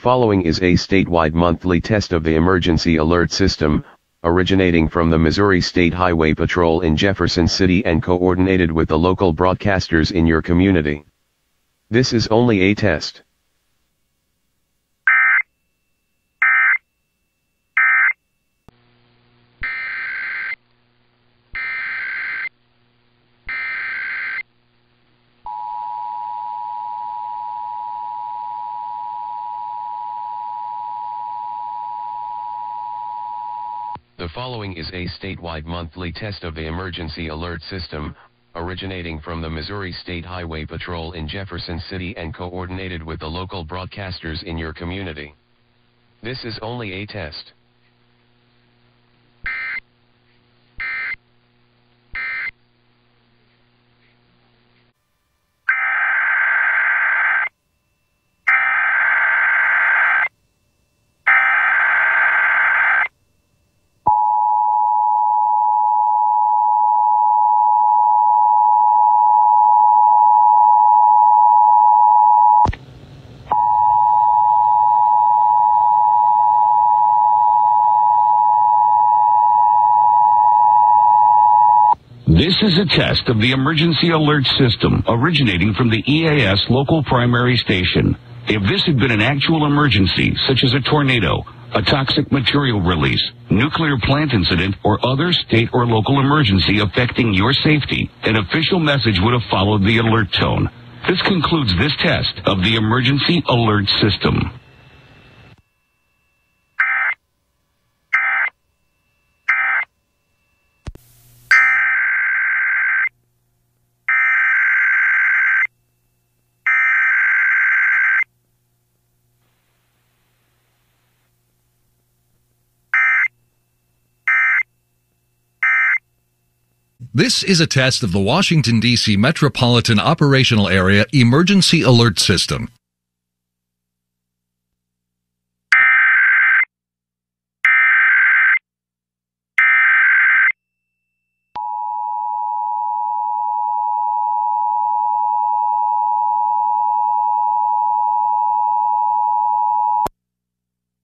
Following is a statewide monthly test of the emergency alert system, originating from the Missouri State Highway Patrol in Jefferson City and coordinated with the local broadcasters in your community. This is only a test. Following is a statewide monthly test of the emergency alert system, originating from the Missouri State Highway Patrol in Jefferson City and coordinated with the local broadcasters in your community. This is only a test. Test of the emergency alert system originating from the EAS local primary station. If this had been an actual emergency, such as a tornado, a toxic material release, nuclear plant incident, or other state or local emergency affecting your safety, an official message would have followed the alert tone. This concludes this test of the emergency alert system. This is a test of the Washington, D.C. Metropolitan Operational Area Emergency Alert System.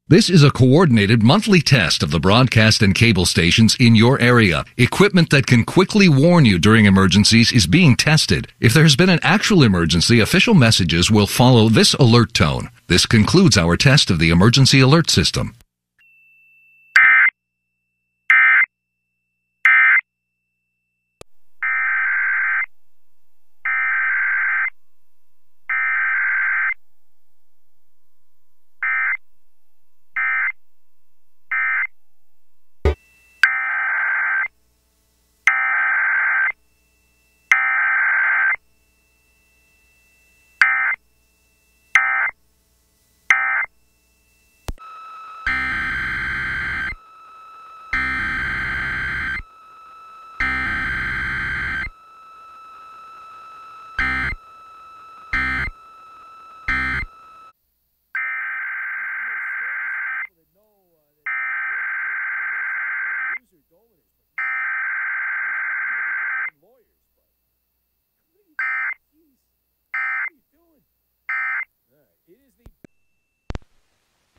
This is a coordinated monthly test of the broadcast and cable stations in your area. Equipment that can quickly warn you during emergencies is being tested. If there has been an actual emergency, official messages will follow this alert tone. This concludes our test of the emergency alert system.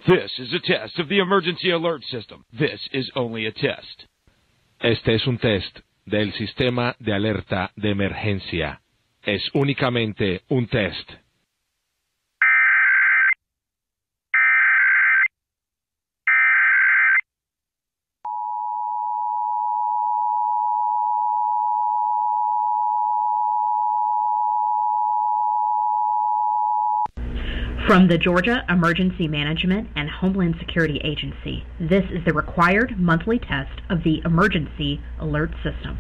This is a test of the emergency alert system. This is only a test. Este es un test del sistema de alerta de emergencia. Es únicamente un test. From the Georgia Emergency Management and Homeland Security Agency, this is the required monthly test of the Emergency Alert System.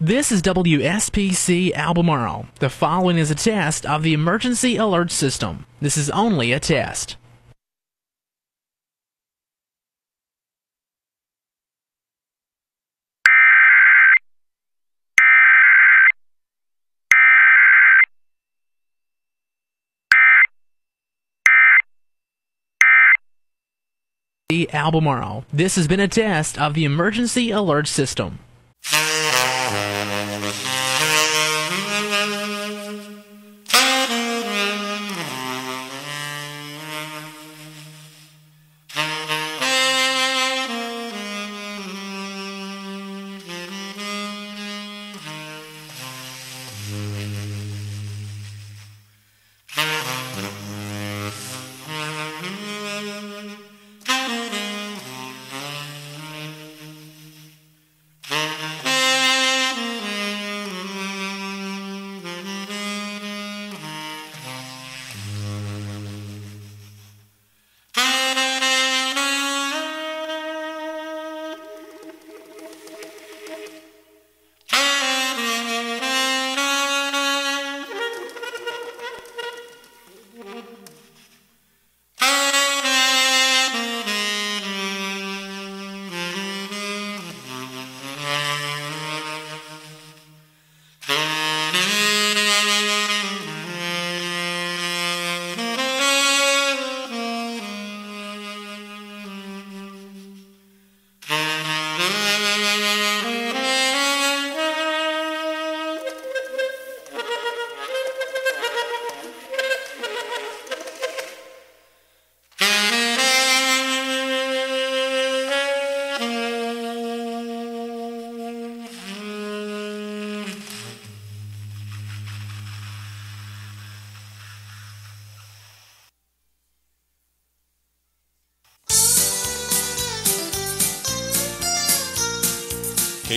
This is WSPC Albemarle. The following is a test of the emergency alert system. This is only a test. Albemarle. This has been a test of the emergency alert system.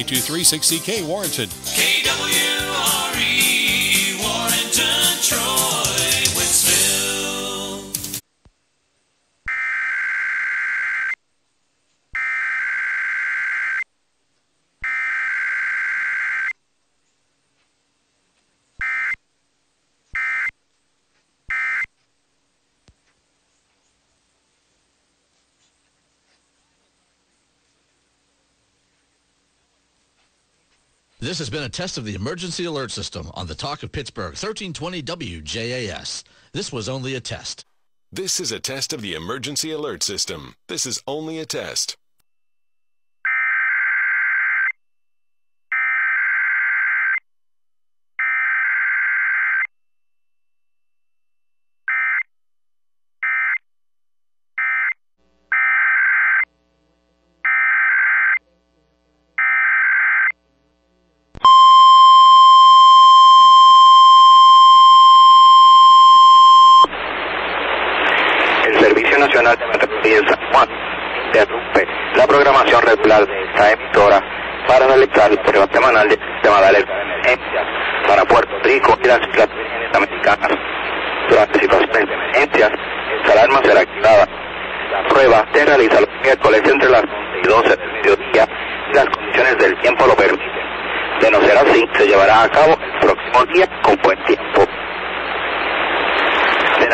K2360K Warrenton. KWRE This has been a test of the emergency alert system on the Talk of Pittsburgh, 1320 WJAS. This was only a test. This is a test of the emergency alert system. This is only a test.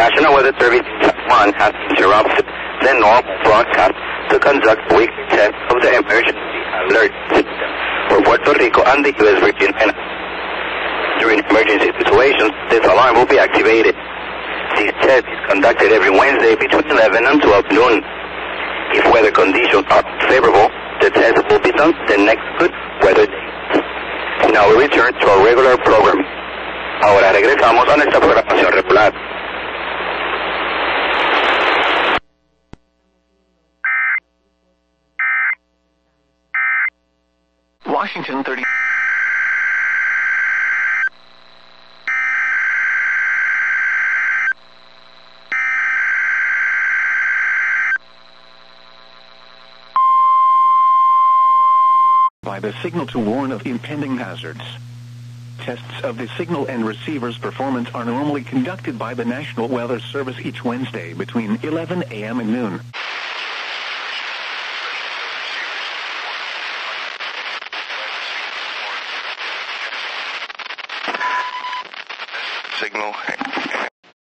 National Weather Service one has interrupted the normal broadcast to conduct weekly tests of the emergency alert system for Puerto Rico and the U.S. Virgin Islands. During emergency situations, this alarm will be activated. This test is conducted every Wednesday between 11 and 12 noon. If weather conditions are favorable, the test will be done the next good weather day. Now we return to our regular program. Ahora regresamos a nuestra programación regular. Washington 30. by the signal to warn of impending hazards. Tests of the signal and receiver's performance are normally conducted by the National Weather Service each Wednesday between 11 a.m. and noon. Signal.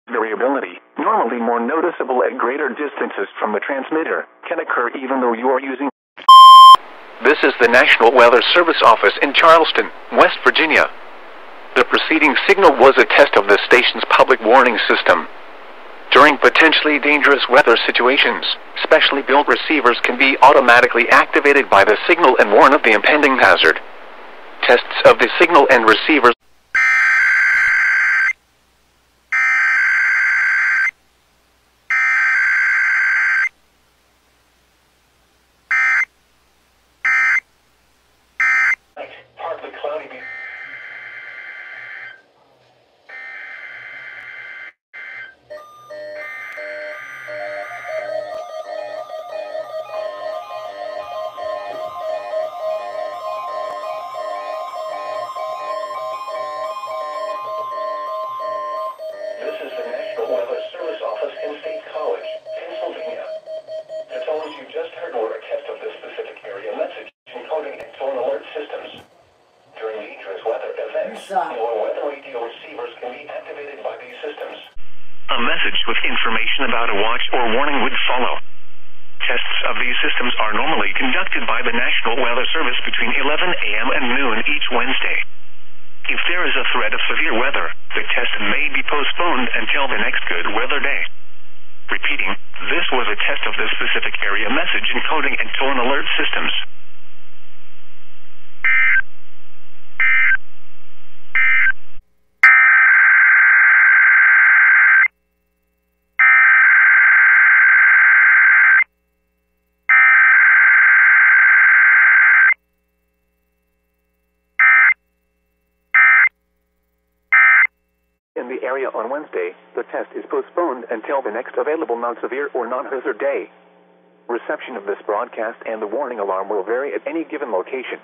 Variability, normally more noticeable at greater distances from the transmitter, can occur even though you are using This is the National Weather Service office in Charleston, West Virginia. The preceding signal was a test of the station's public warning system. During potentially dangerous weather situations, specially built receivers can be automatically activated by the signal and warn of the impending hazard. Tests of the signal and receivers Service between 11 a.m. and noon each Wednesday. If there is a threat of severe weather, the test may be postponed until the next good weather day. Repeating, this was a test of the specific area message encoding and tone alert systems. In the area on Wednesday, the test is postponed until the next available non-severe or non-hazard day. Reception of this broadcast and the warning alarm will vary at any given location.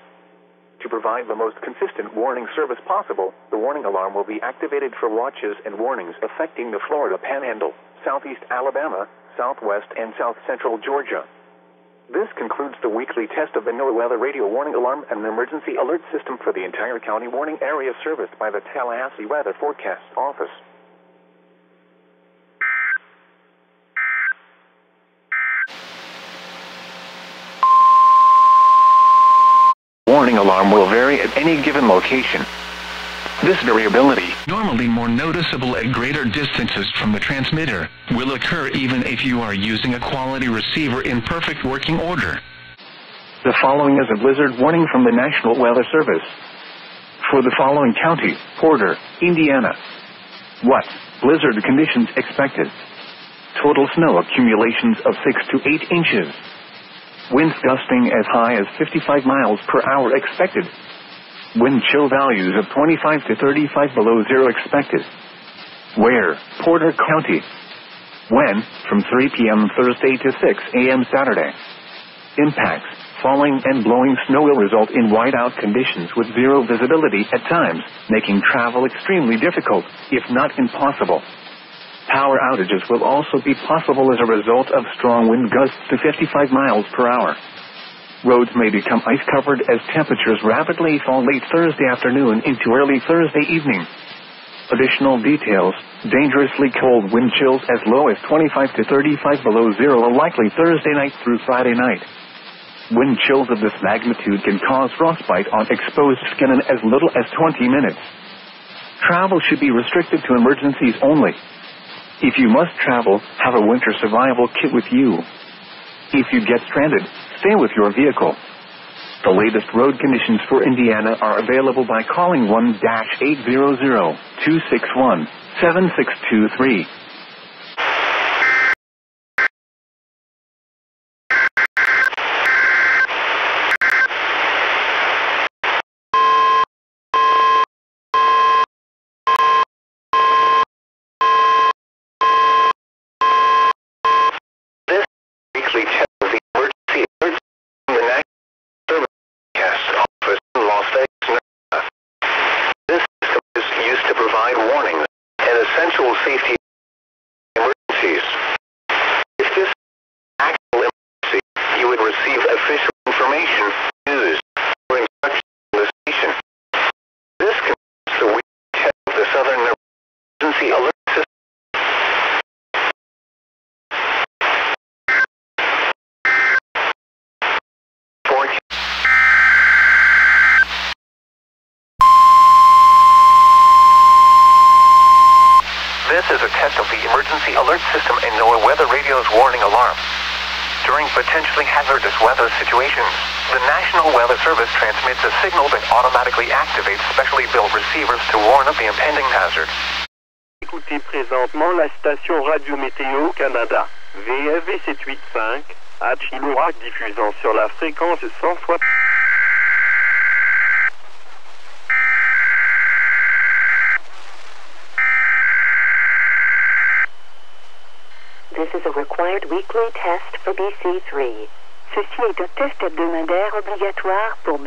To provide the most consistent warning service possible, the warning alarm will be activated for watches and warnings affecting the Florida Panhandle, southeast Alabama, southwest and south central Georgia. This concludes the weekly test of the NOAA Weather Radio Warning Alarm and Emergency Alert System for the entire county warning area serviced by the Tallahassee Weather Forecast Office. Warning alarm will vary at any given location. This variability, normally more noticeable at greater distances from the transmitter, will occur even if you are using a quality receiver in perfect working order. The following is a blizzard warning from the National Weather Service. For the following county, Porter, Indiana. What? Blizzard conditions expected. Total snow accumulations of 6 to 8 inches. Winds gusting as high as 55 miles per hour expected. Wind chill values of 25 to 35 below zero expected. Where? Porter County. When? From 3 p.m. Thursday to 6 a.m. Saturday. Impacts. Falling and blowing snow will result in whiteout conditions with zero visibility at times, making travel extremely difficult, if not impossible. Power outages will also be possible as a result of strong wind gusts to 55 miles per hour. Roads may become ice covered as temperatures rapidly fall late Thursday afternoon into early Thursday evening. Additional details dangerously cold wind chills as low as 25 to 35 below zero are likely Thursday night through Friday night. Wind chills of this magnitude can cause frostbite on exposed skin in as little as 20 minutes. Travel should be restricted to emergencies only. If you must travel, have a winter survival kit with you. If you get stranded, stay with your vehicle. The latest road conditions for Indiana are available by calling 1 800 261 7623. Safety emergencies. If this is an actual emergency, you would receive official information, news, or instructions from the station. This concludes the weekly test of the Southern Emergency Alert System. Forecast. This is a test of the emergency alert system and NOAA Weather Radio's warning alarm. During potentially hazardous weather situations, the National Weather Service transmits a signal that automatically activates specially built receivers to warn of the impending hazard. Écoutez présentement la station Radio Météo Canada, VFV 785, à Chilliwack, diffusant sur la fréquence 160. This is a required weekly test for BC3. Ceci est un test hebdomadaire obligatoire pour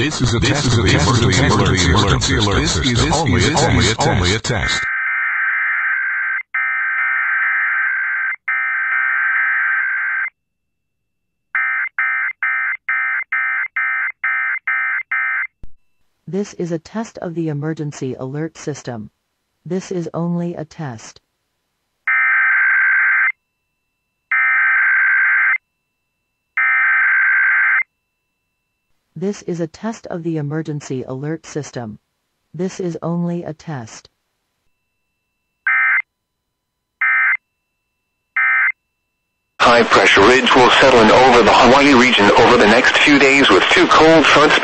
BC 0003. This is a test of the emergency alert system. This is only a test. Only a test. This is a test of the emergency alert system. This is only a test. This is a test of the emergency alert system. This is only a test. High pressure ridge will settle in over the Hawaii region over the next few days with two cold fronts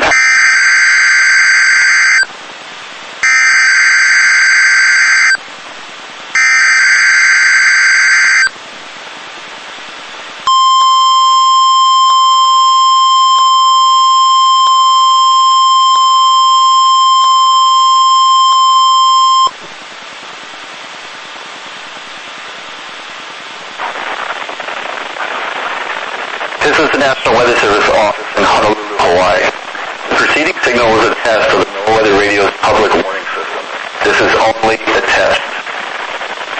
This is the National Weather Service office in Honolulu, Hawaii. The preceding signal was a test of the NOAA Weather Radio's public warning system. This is only a test.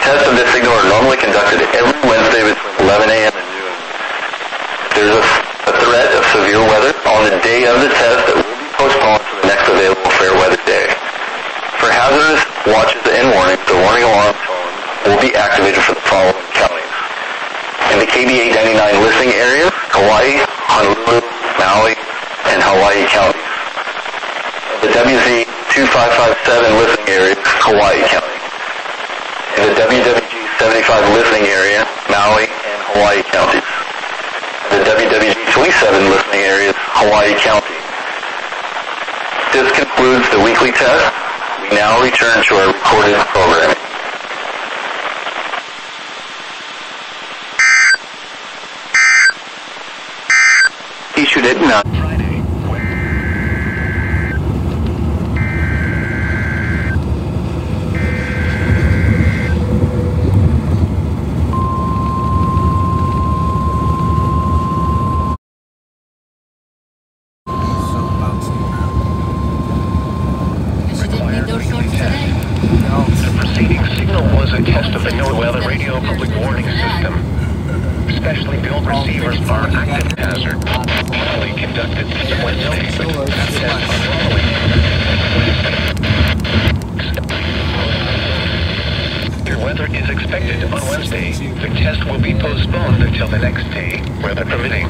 Tests of this signal are normally conducted every Wednesday between 11 a.m. and noon. If there's a, a threat of severe weather on the day of the test, it will be postponed to the next available fair weather day. For hazardous watches and warnings, the warning alarm tone will be activated for the following counties. In the KBA 99 listening areas, Kauai, Honolulu, Maui, and Hawaii counties. In the WZ 2557 listening areas, Kauai County. In the WWG 75 listening area, Maui and Hawaii counties. The WWG 27 listening areas, Hawaii County. This concludes the weekly test. We now return to our recorded programming. Issued at 9. Weather is expected on Wednesday. The test will be postponed until the next day, weather permitting.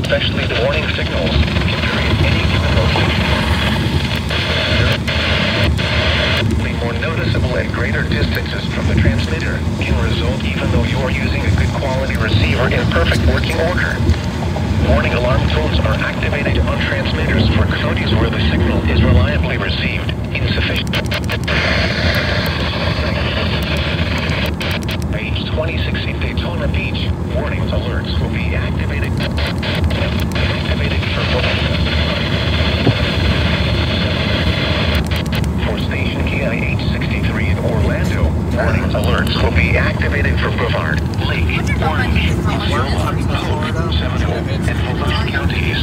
Especially the warning signals can at any given location. Be more noticeable at greater distances from the transmitter can result even though you are using a good quality receiver in perfect working order. Warning alarm tones are activated on transmitters for counties where the signal is reliably received. Insufficient. Page 26 in Daytona Beach. Warning alerts will be activated. Activated for for station KIH-63 in Orlando. Warning alerts will be activated for Brevard, Lake, Orange, Yolo, Seminole, and Palouse counties.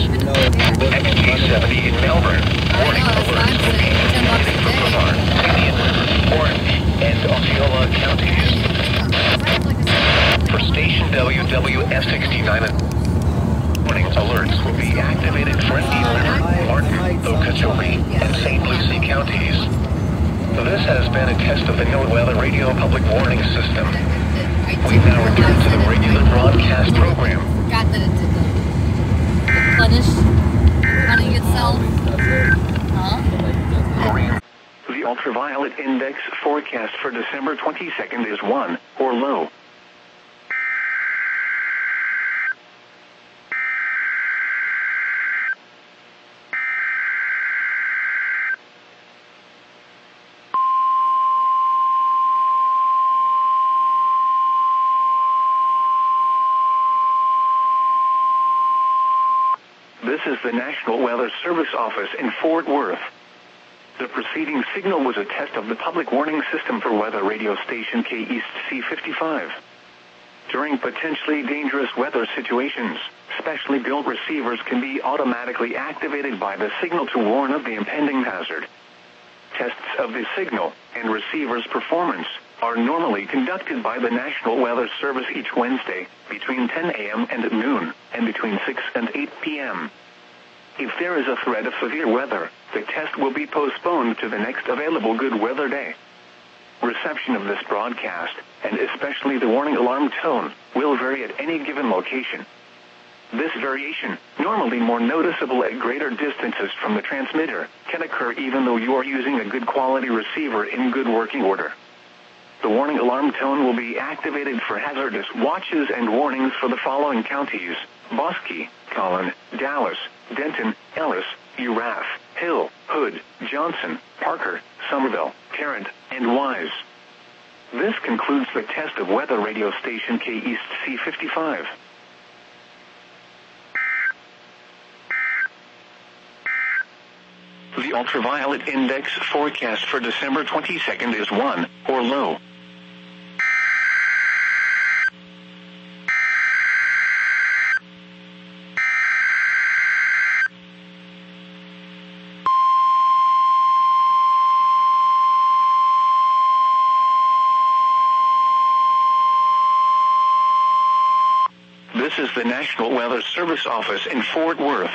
XT-70 in Melbourne. Warning alerts will be activated for Brevard, Indian River, Orange, and Osceola counties. For station WWF-69 Warning alerts will be activated for Indian River, Martin, Okeechobee, and St. Lucie counties. So this has been a test of the NOAA Weather Radio Public Warning System. We now return to the regular broadcast program. Forgot that it did the replenish running itself. Huh? The ultraviolet index forecast for December 22nd is 1, or low. This is the National Weather Service office in Fort Worth. The preceding signal was a test of the public warning system for weather radio station K East C55. During potentially dangerous weather situations, specially built receivers can be automatically activated by the signal to warn of the impending hazard. Tests of the signal and receiver's performance are normally conducted by the National Weather Service each Wednesday between 10 a.m. and noon and between 6 and 8 p.m. If there is a threat of severe weather, the test will be postponed to the next available good weather day. Reception of this broadcast, and especially the warning alarm tone, will vary at any given location. This variation, normally more noticeable at greater distances from the transmitter, can occur even though you are using a good quality receiver in good working order. The warning alarm tone will be activated for hazardous watches and warnings for the following counties, Bosque, Collin, Dallas, Denton, Ellis, Erath, Hill, Hood, Johnson, Parker, Somervell, Tarrant, and Wise. This concludes the test of weather radio station K East C55. The ultraviolet index forecast for December 22nd is 1, or low. This is the National Office in Fort Worth.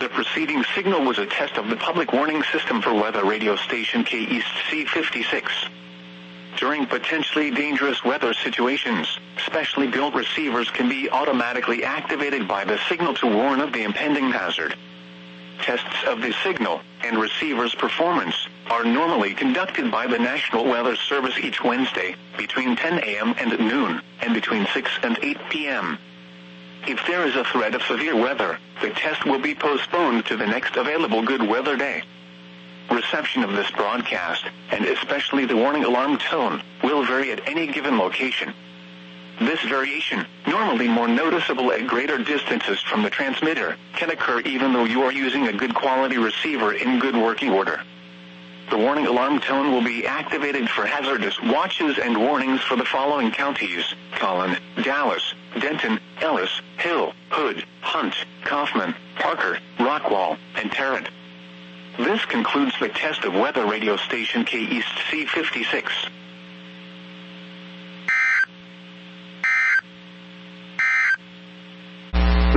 The preceding signal was a test of the public warning system for weather radio station K East C56. During potentially dangerous weather situations, specially built receivers can be automatically activated by the signal to warn of the impending hazard. Tests of the signal and receiver's performance are normally conducted by the National Weather Service each Wednesday between 10 a.m. and noon and between 6 and 8 p.m. If there is a threat of severe weather, the test will be postponed to the next available good weather day. Reception of this broadcast, and especially the warning alarm tone, will vary at any given location. This variation, normally more noticeable at greater distances from the transmitter, can occur even though you are using a good quality receiver in good working order. The warning alarm tone will be activated for hazardous watches and warnings for the following counties, Collin, Dallas, Denton, Ellis, Hill, Hood, Hunt, Kaufman, Parker, Rockwall, and Tarrant. This concludes the test of weather radio station K East C56.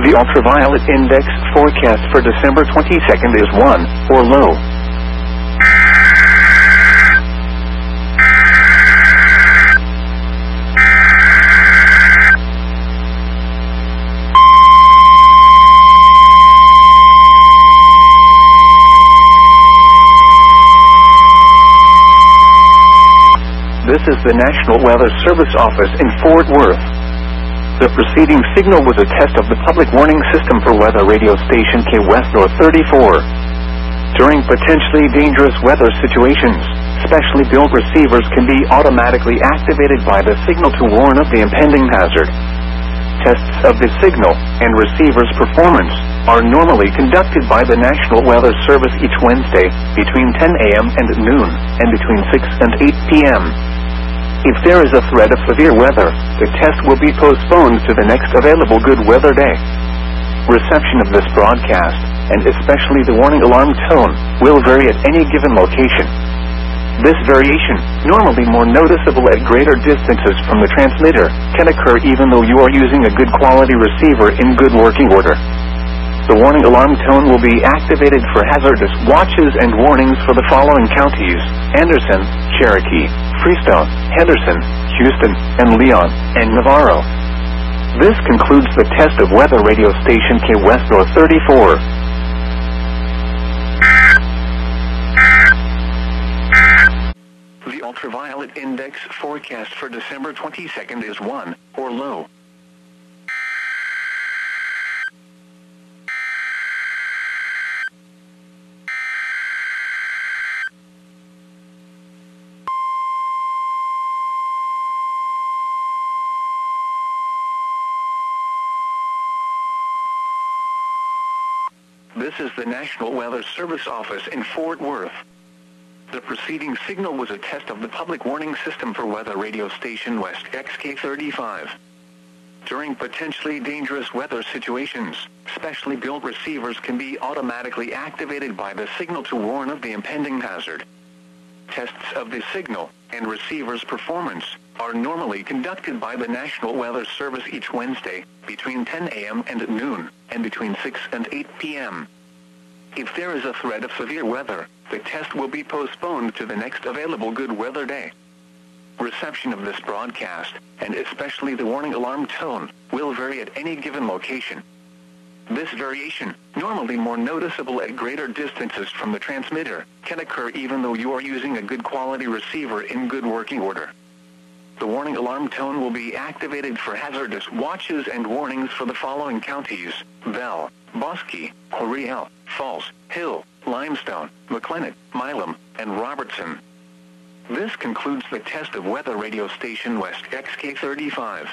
The ultraviolet index forecast for December 22nd is 1, or low. This is the National Weather Service office in Fort Worth. The preceding signal was a test of the public warning system for weather radio station K West North 34. During potentially dangerous weather situations, specially built receivers can be automatically activated by the signal to warn of the impending hazard. Tests of the signal and receiver's performance are normally conducted by the National Weather Service each Wednesday between 10 a.m. and noon and between 6 and 8 p.m. If there is a threat of severe weather, the test will be postponed to the next available good weather day. Reception of this broadcast, and especially the warning alarm tone, will vary at any given location. This variation, normally more noticeable at greater distances from the transmitter, can occur even though you are using a good quality receiver in good working order. The warning alarm tone will be activated for hazardous watches and warnings for the following counties, Anderson, Cherokee, Freestone, Henderson, Houston, and Leon, and Navarro. This concludes the test of weather radio station K West North 34. The ultraviolet index forecast for December 22nd is 1, or low. This is the National Weather Service office in Fort Worth. The preceding signal was a test of the public warning system for weather radio station WXK35. During potentially dangerous weather situations, specially built receivers can be automatically activated by the signal to warn of the impending hazard. Tests of the signal and receiver's performance are normally conducted by the National Weather Service each Wednesday between 10 a.m. and noon and between 6 and 8 p.m. If there is a threat of severe weather, the test will be postponed to the next available good weather day. Reception of this broadcast, and especially the warning alarm tone, will vary at any given location. This variation, normally more noticeable at greater distances from the transmitter, can occur even though you are using a good quality receiver in good working order. The warning alarm tone will be activated for hazardous watches and warnings for the following counties, Bell, Bosque, Coryell, Falls, Hill, Limestone, McLennan, Milam, and Robertson. This concludes the test of Weather Radio Station WXK35.